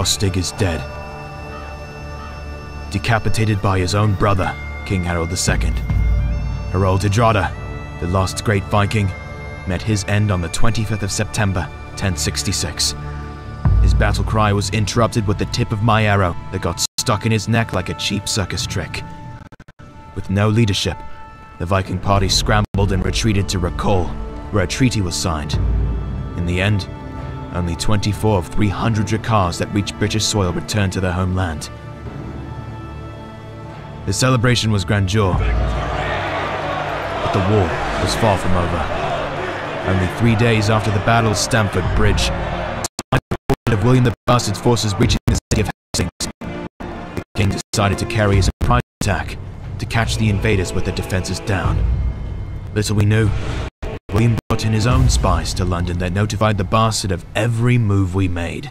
Tostig is dead. Decapitated by his own brother, King Harold II. Harald Hardrada, the last great Viking, met his end on the 25th of September, 1066. His battle cry was interrupted with the tip of my arrow that got stuck in his neck like a cheap circus trick. With no leadership, the Viking party scrambled and retreated to Riccall, where a treaty was signed. In the end, only 24 of 300 Drakars that reached British soil returned to their homeland. The celebration was grandeur, but the war was far from over. Only three days after the Battle of Stamford Bridge, of William the Bastard's forces reaching the city of Hastings, the king decided to carry his surprise attack to catch the invaders with their defenses down. Little we knew, William brought in his own spies to London that notified the bastard of every move we made.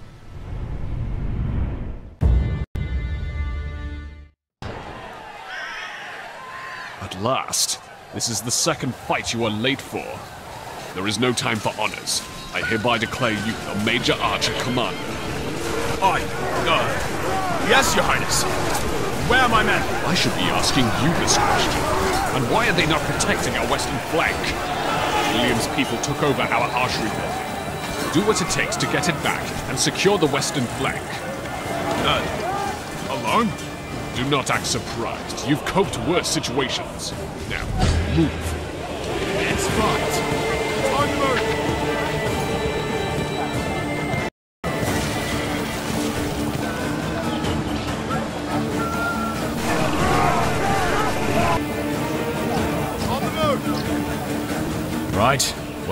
At last, this is the second fight you are late for. There is no time for honors. I hereby declare you the Major Archer Commander. I, uh, yes, Your Highness. Where are my men? I should be asking you this question. And why are they not protecting our western flank? William's people took over our archery building. Do what it takes to get it back and secure the western flank. Uh, alone? Do not act surprised. You've coped worse situations. Now, move. It's right.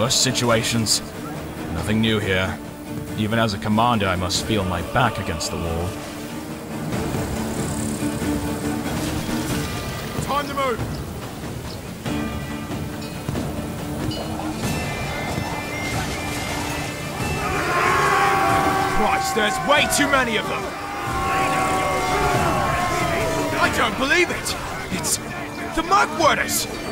Situations. Nothing new here. Even as a commander, I must feel my back against the wall. Time to move. Christ, there's way too many of them. I don't believe it. It's the Mugworders.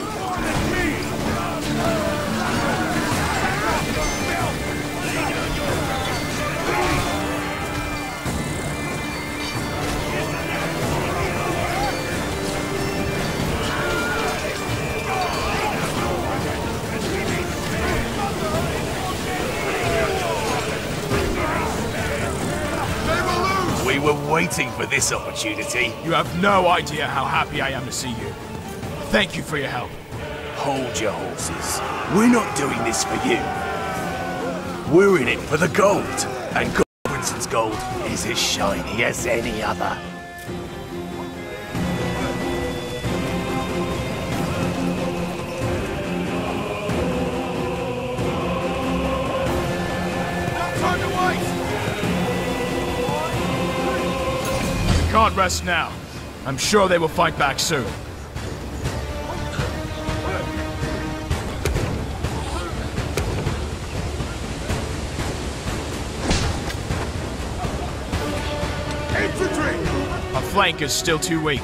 Were waiting for this opportunity. You have no idea how happy I am to see you. Thank you for your help. Hold your horses. We're not doing this for you. We're in it for the gold. And Godwinson's gold is as shiny as any other. Can't rest now. I'm sure they will fight back soon. Infantry! Our flank is still too weak.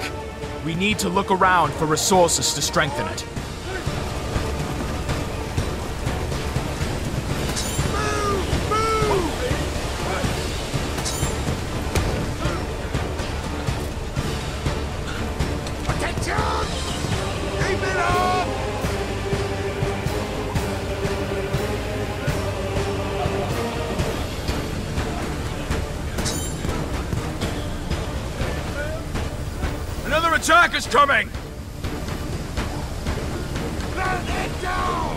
We need to look around for resources to strengthen it. Coming! Let it down!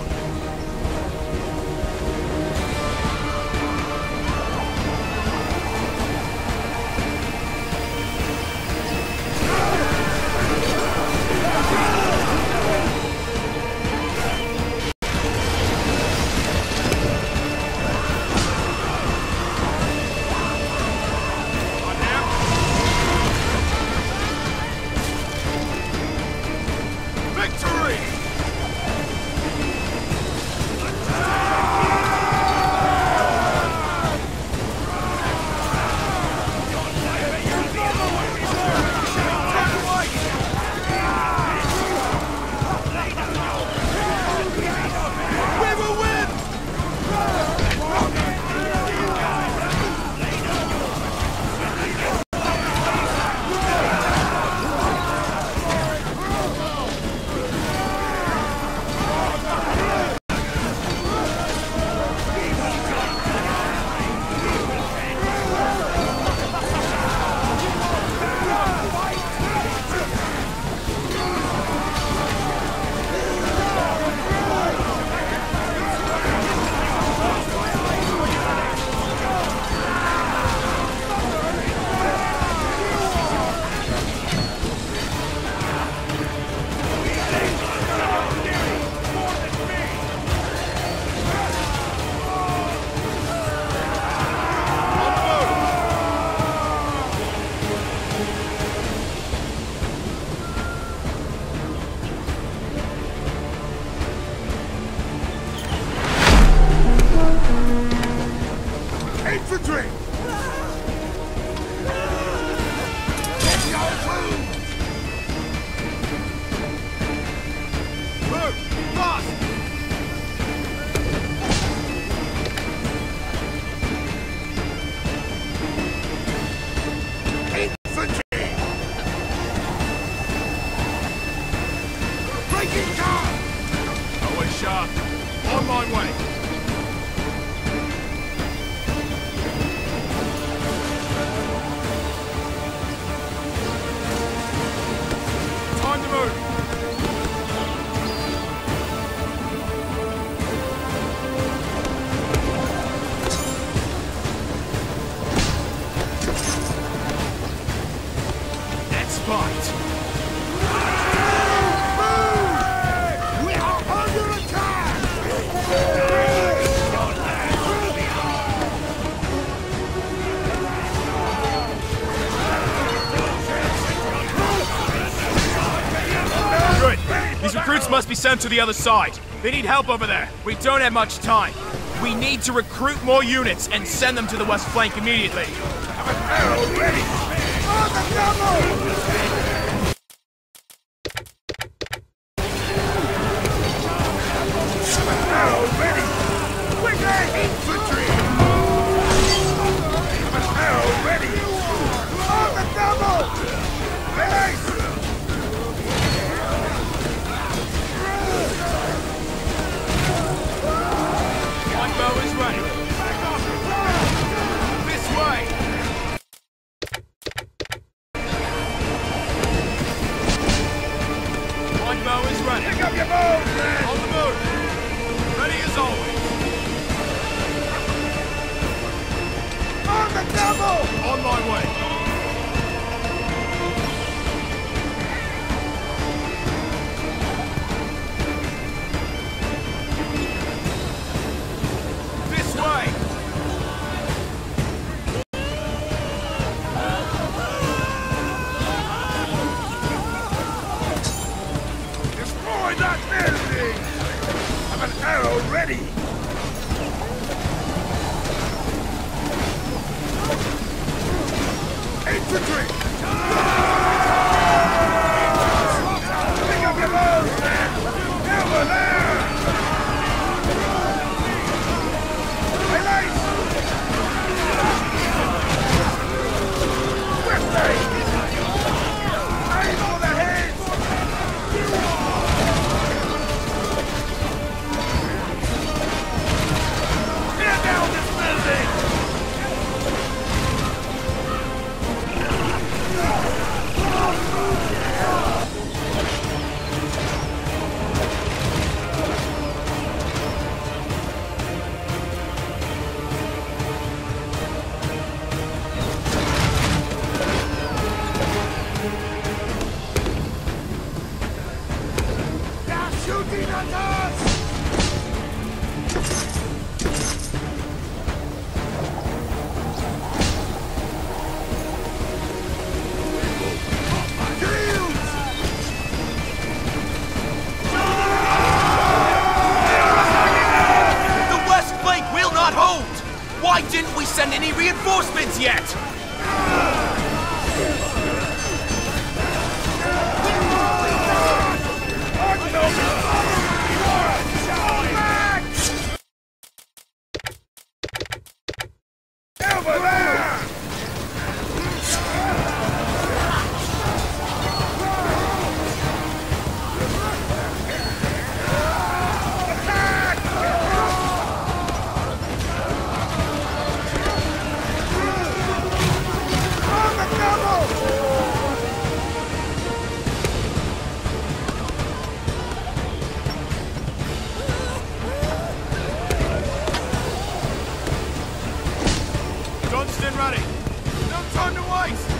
Be sent to the other side. They need help over there. We don't have much time. We need to recruit more units and send them to the west flank immediately. That building! Have an arrow ready! Infantry! Didn't we send any reinforcements yet? No time to waste!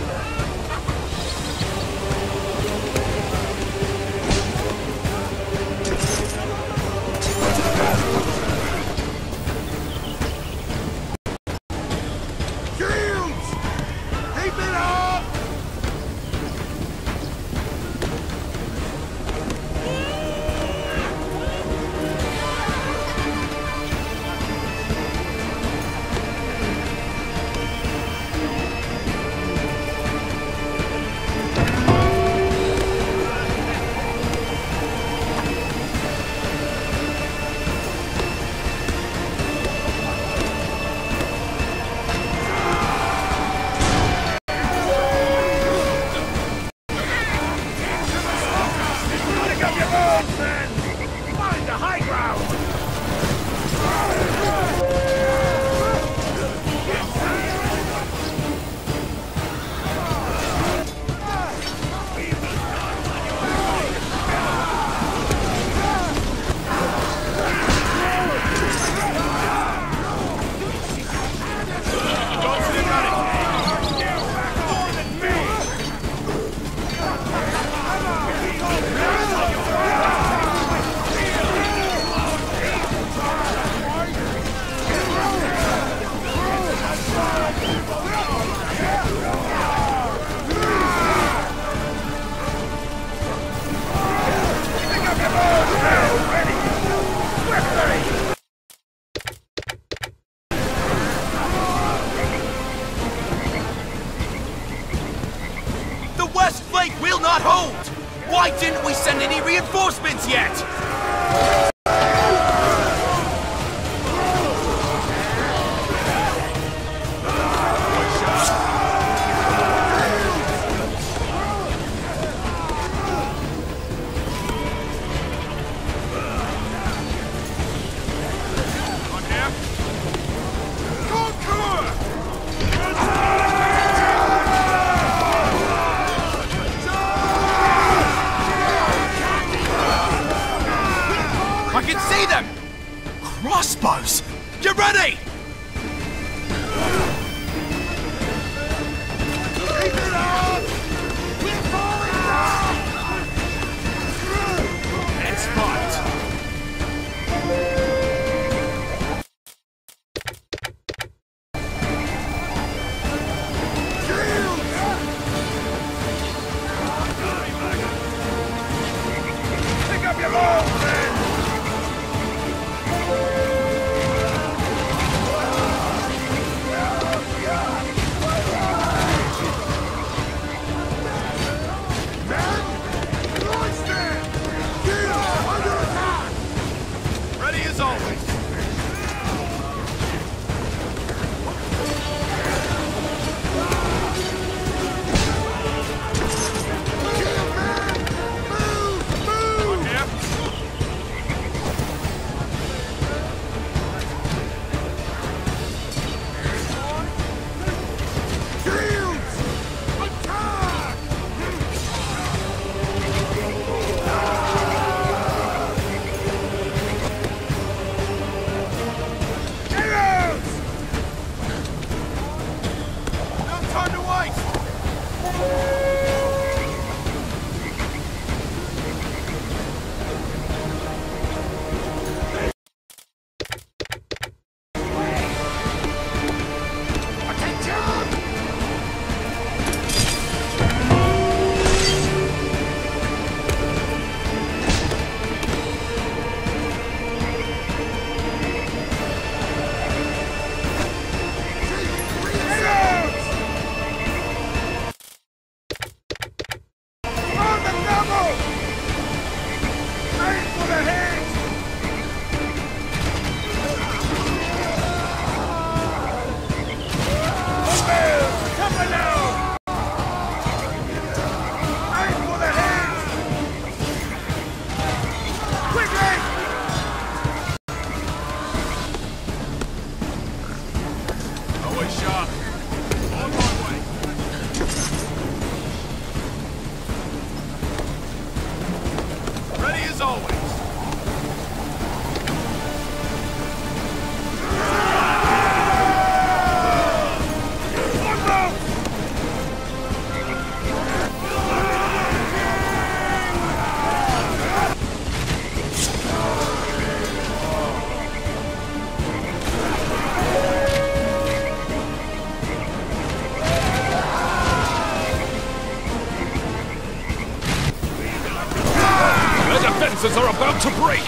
defenses are about to break!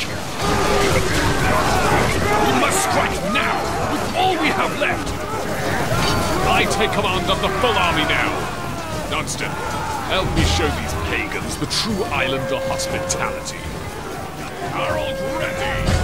We must strike now, with all we have left! I take command of the full army now! Dunstan, help me show these pagans the true islander hospitality! Harold ready!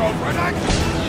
Go, Redneck!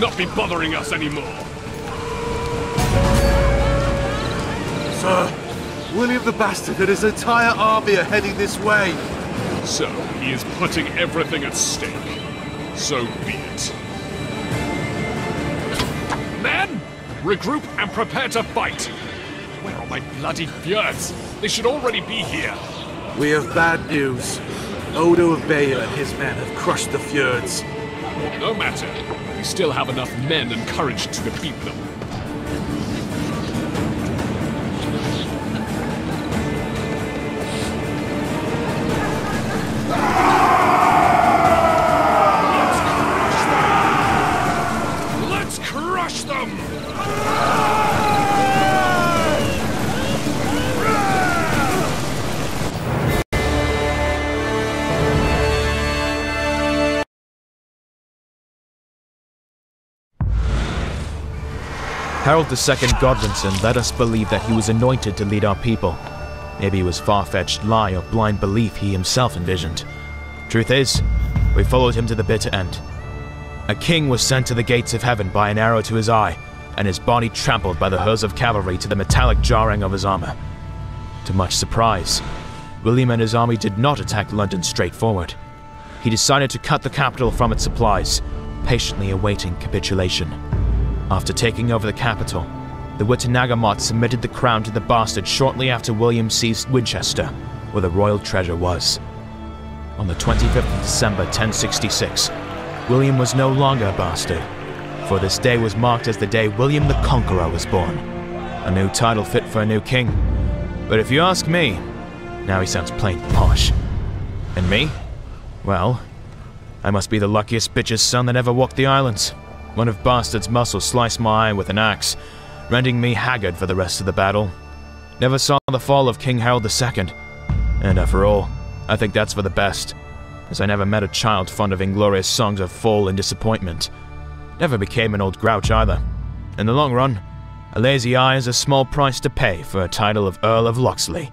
Not be bothering us anymore. Sir, William the Bastard and his entire army are heading this way. So, he is putting everything at stake. So be it. Men! Regroup and prepare to fight! Where are my bloody fyrds? They should already be here. We have bad news. Odo of Bayeux and his men have crushed the fyrds. No matter. We still have enough men and courage to defeat them. Harold II Godwinson led us believe that he was anointed to lead our people. Maybe it was far-fetched lie or blind belief he himself envisioned. Truth is, we followed him to the bitter end. A king was sent to the gates of heaven by an arrow to his eye, and his body trampled by the hoofs of cavalry to the metallic jarring of his armor. To much surprise, William and his army did not attack London straightforward. He decided to cut the capital from its supplies, patiently awaiting capitulation. After taking over the capital, the Witenagemot submitted the crown to the bastard shortly after William seized Winchester, where the royal treasure was. On the 25th of December 1066, William was no longer a bastard, for this day was marked as the day William the Conqueror was born. A new title fit for a new king. But if you ask me, now he sounds plain posh. And me? Well, I must be the luckiest bitch's son that ever walked the islands. One of Bastard's muscles sliced my eye with an axe, rendering me haggard for the rest of the battle. Never saw the fall of King Harold II. And after all, I think that's for the best, as I never met a child fond of inglorious songs of fall and disappointment. Never became an old grouch either. In the long run, a lazy eye is a small price to pay for a title of Earl of Locksley.